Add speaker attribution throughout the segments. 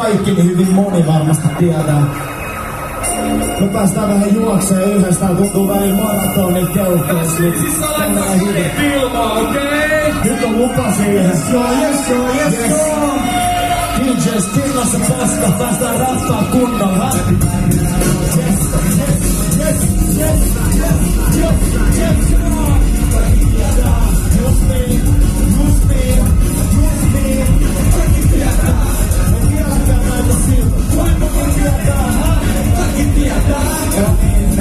Speaker 1: kaikki, niin hyvin moni varmasti tietää. Me päästään vähän juokseen tää tuntuu vähän maratonin keuhkoissa. Niin siis sä laitat sinne
Speaker 2: ilmaa, okei? Okay?
Speaker 1: Nyt on lupa siihen.
Speaker 2: Joo, yes, joo, yes, yes. yes.
Speaker 1: DJs, kinnassa paska, päästään rattaa kunnolla.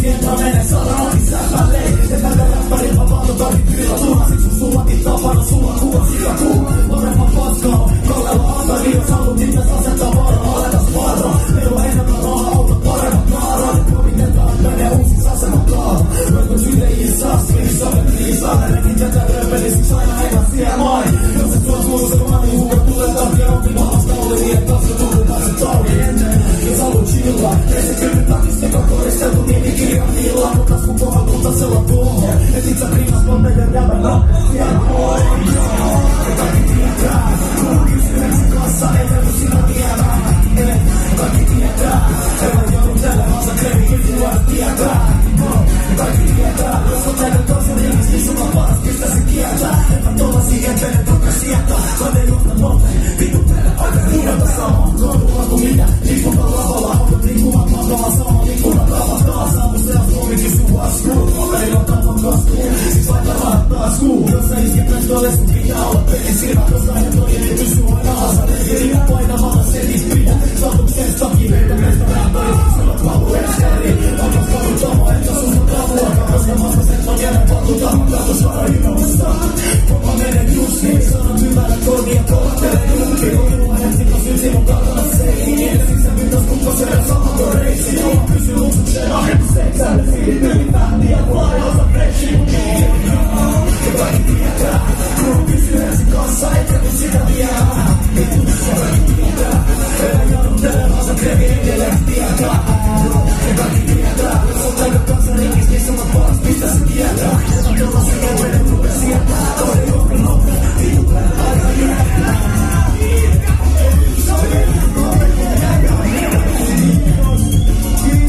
Speaker 1: Siéntame en el salón y sácale. Déjame ver las paredes, papá, no te respiro. Tú haces un suma, quita para suma, Cuba, si la Cuba. pila Resikrimentavi se vapore se lumini grija vila casco smo koha luta se laboro Etica prima sponda jer ljaba na Fjarboj Kaki ti je que Kugi si treći klasa Ede rusi na dijena Kaki ti je drag Evo joru tele Maza kreni kriti Moja ti je drag Kaki ti je drag Sve tebe dozi Ne mi slišu na pistas Pisa si ti je drag Ema dolazi je tene Druga si je drag Kode ljubna mote Vidu tene Ode Minha da sam Goru Ako comida. dollars bir hava Esir kazanıp you. tuzluğuna hazır Yerim boyuna hazır do bir de Sabır ses çok iyi verdim ben sana böyle Sana kabul et seni Ama kavuşama et nasılsın kabul Kazanmaz mı sen son yere patlıda Kavuz var ayıma usta Koma mene yus ne sana tüm bana Yeah.